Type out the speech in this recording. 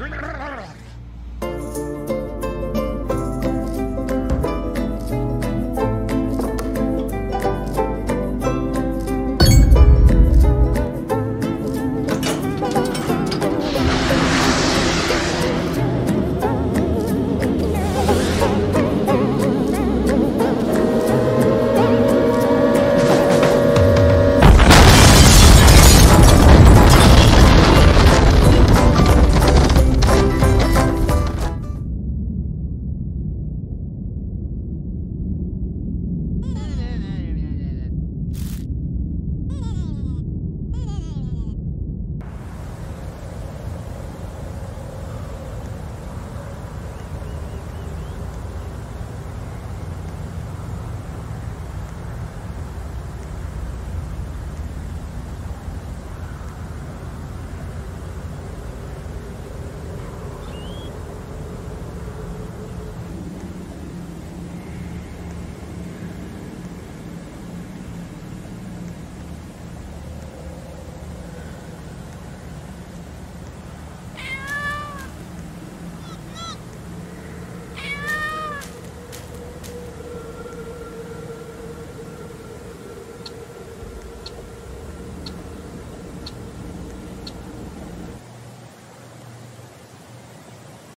Grrr.